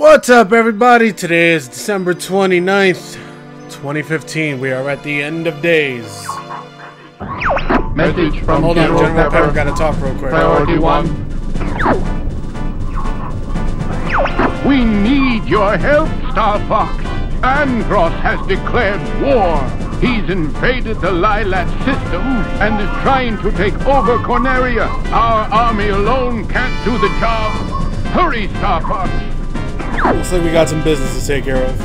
What's up, everybody? Today is December 29th, 2015. We are at the end of days. Message from Hold on, General, General Pepper, Pepper. gotta talk real quick. Priority one. We need your help, Star Fox. Andross has declared war. He's invaded the Lylat system and is trying to take over Corneria. Our army alone can't do the job. Hurry, Star Fox. Looks like we got some business to take care of.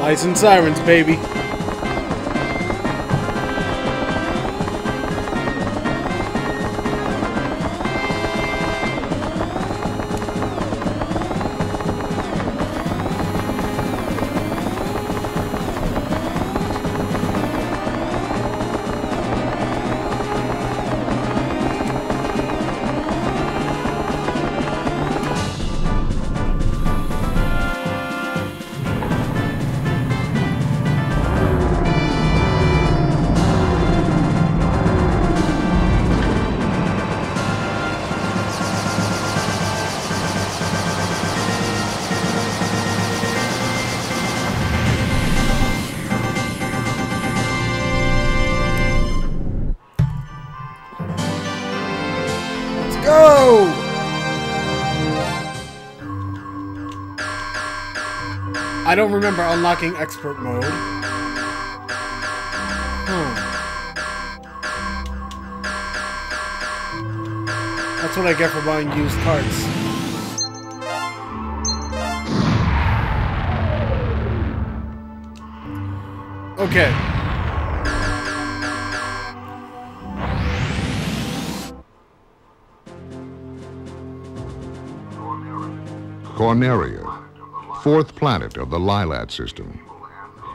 Lights and sirens, baby. I don't remember unlocking expert mode. Hmm. That's what I get for buying used carts. Okay. Corneria, fourth planet of the Lylat system.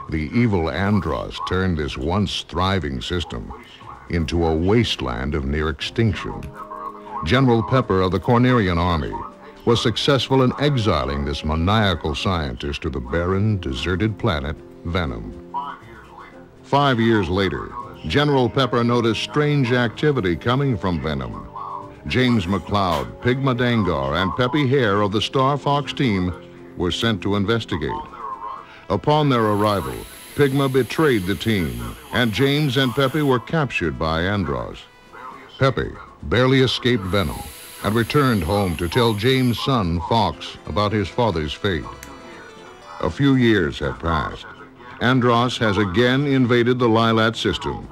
The evil Andross turned this once thriving system into a wasteland of near extinction. General Pepper of the Cornerian army was successful in exiling this maniacal scientist to the barren, deserted planet Venom. Five years later, General Pepper noticed strange activity coming from Venom. James McCloud, Pigma Dengar, and Peppy Hare of the Star Fox team were sent to investigate. Upon their arrival, Pigma betrayed the team, and James and Peppy were captured by Andross. Peppy barely escaped Venom and returned home to tell James' son, Fox, about his father's fate. A few years have passed. Andross has again invaded the Lylat system.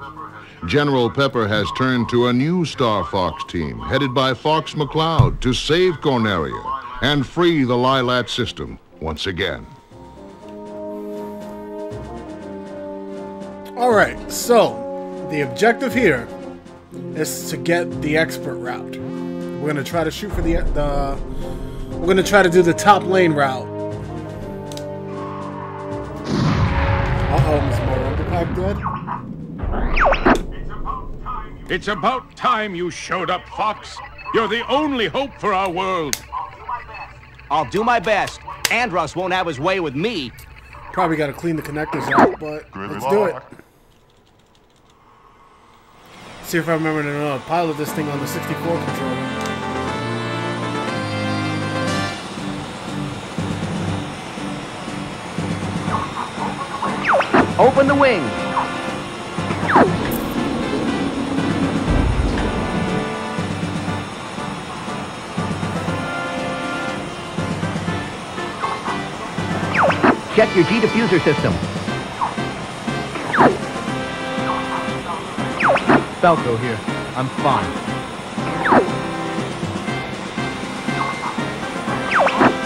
General Pepper has turned to a new Star Fox team, headed by Fox McCloud, to save Corneria and free the Lylat system once again. Alright, so the objective here is to get the expert route. We're gonna try to shoot for the the we're gonna try to do the top lane route. Uh-oh, is my rumble pack dead? It's about time you showed up, Fox. You're the only hope for our world. I'll do my best. Andross won't have his way with me. Probably gotta clean the connectors out, but let's do it. See if I remember to uh, pilot this thing on the 64 controller. Open the wings. Check your G-diffuser system. Falco here. I'm fine.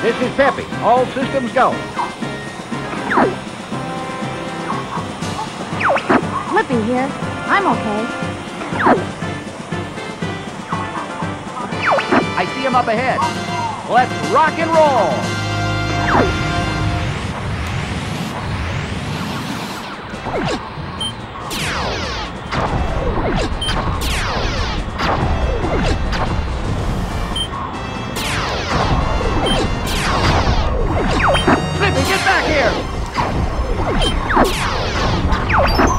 This is Peppy. All systems go. Slippy here. I'm okay. I see him up ahead. Let's rock and roll. Slippy, get back here!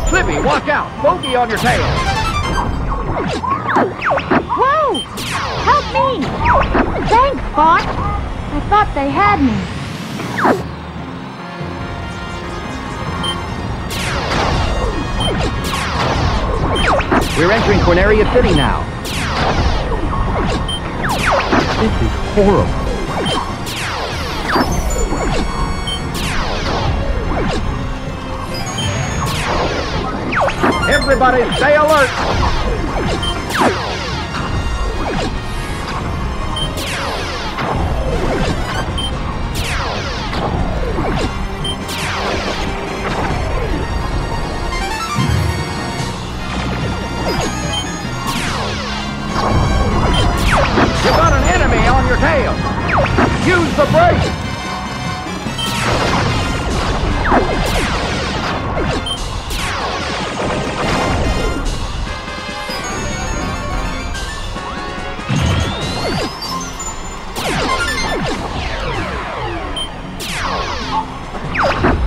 Slippy, watch out! Bogey on your tail! Whoa! Help me! Thanks, Fox! I thought they had me. We're entering Corneria City now. This is horrible. Everybody stay alert! Brake!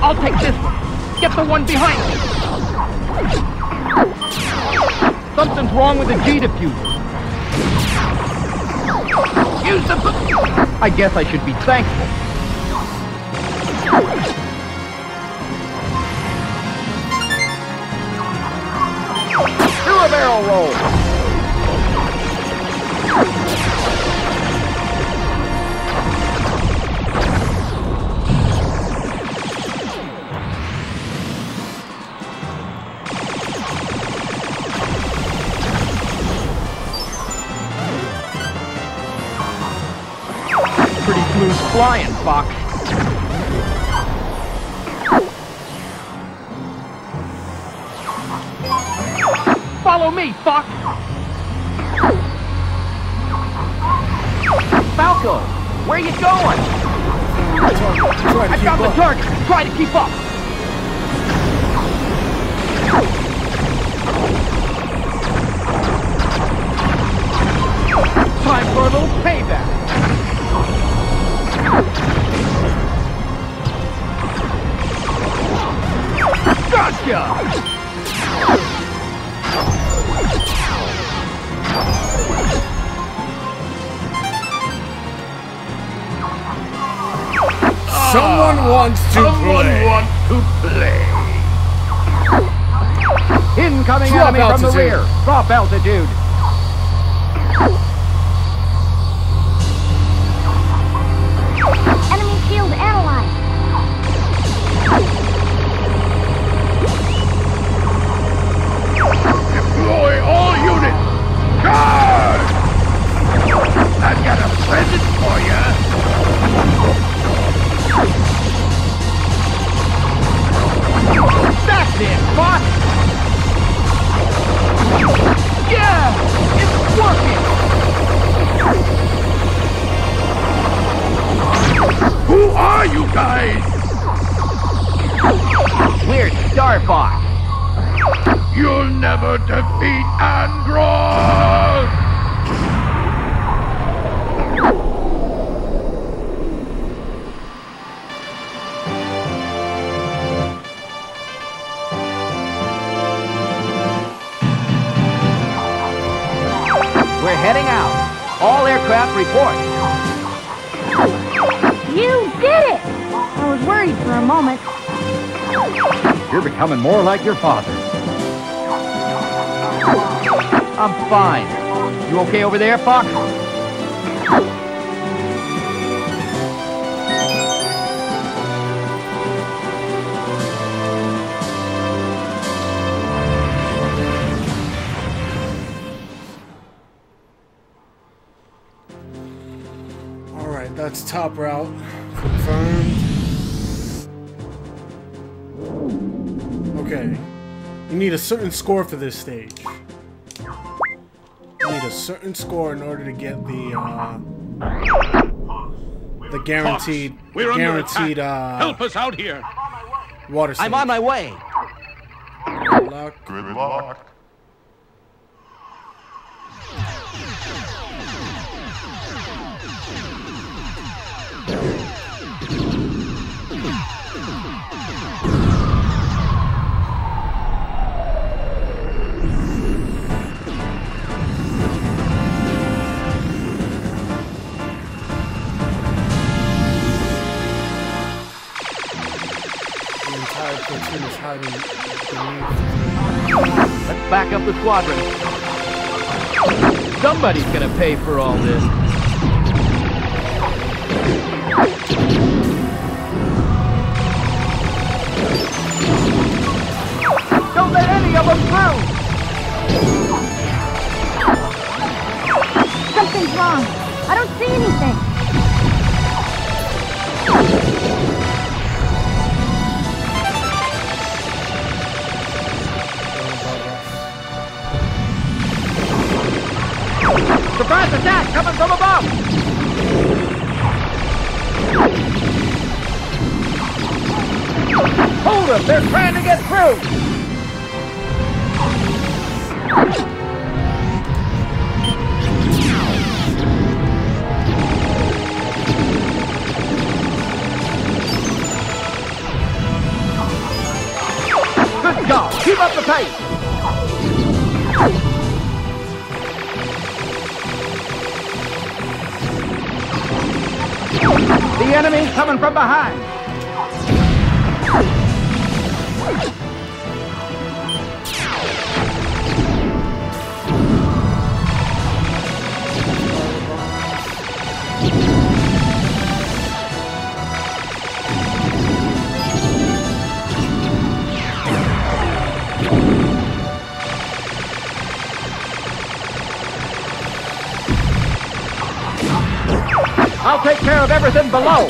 I'll take this one. Get the one behind me. Something's wrong with the G diffuser. I guess I should be thankful. Do a barrel roll. Pretty smooth flying, Fox. Follow me, Fox! Falco, where you going? Keep got the target. Try to keep up. Time for a little payback. Gotcha! Someone ah, wants to Someone play. wants to play. Incoming Drop enemy from the altitude. rear. Drop altitude. For you. That's it, Fox! Yeah! It's working! Who are you guys? We're Star Fox. You'll never defeat Andross! We're heading out. All aircraft report. You did it! I was worried for a moment. You're becoming more like your father. I'm fine. You okay over there, Fox? That's top route confirmed. Okay, you need a certain score for this stage. You need a certain score in order to get the uh, the guaranteed we're under guaranteed attack. uh, Help us out here. water. I'm on my way. Luck. Luck. person is hiding beneath. Let's back up the squadron. Somebody's gonna pay for all this. Don't let any of them through! Something's wrong. I don't see anything. Them! They're trying to get through! Good job! Keep up the pace! The enemy's coming from behind! Care of everything below!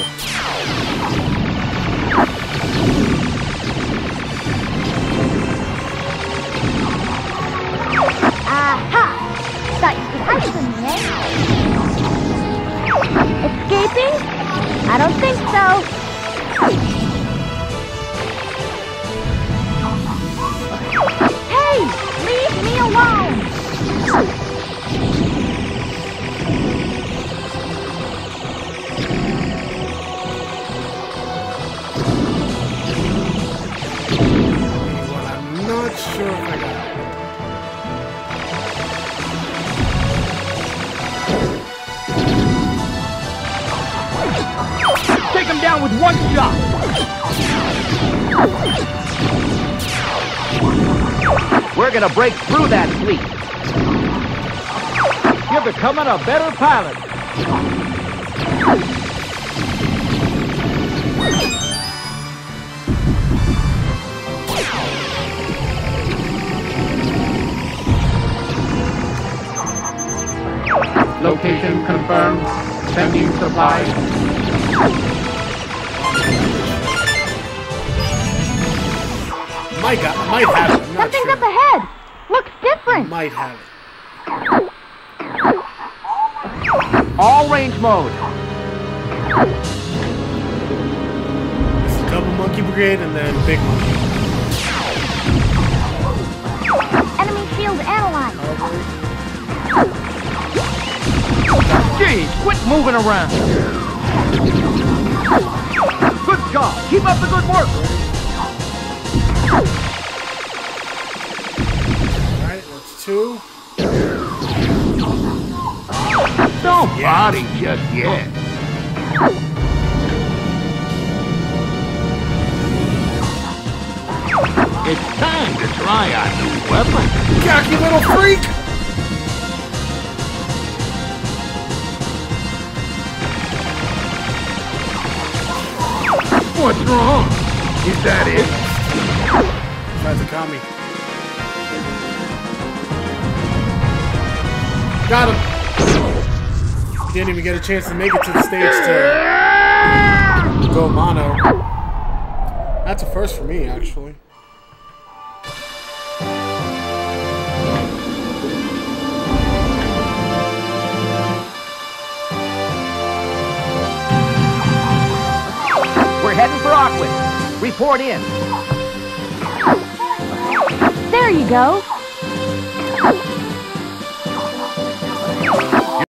Aha! Thought you could hide from me, eh? Escaping? I don't think so. Not sure if I got. Take him down with one shot! We're gonna break through that fleet! You're becoming a better pilot! Location confirmed. Sending supplies. Might got. Might have it. Something's sure. up ahead! Looks different! Might have it. All range mode! This is double monkey brigade and then big monkey. Enemy shield analyzed. Jeez, quit moving around! Good job! Keep up the good work! Alright, that's two. Don't party just yet. It's time to try our new weapon. Cocky little freak! What's wrong? Is that it? Tries to call me. Got him! Didn't even get a chance to make it to the stage to go mono. That's a first for me, actually. Aquid. Report in. There you go.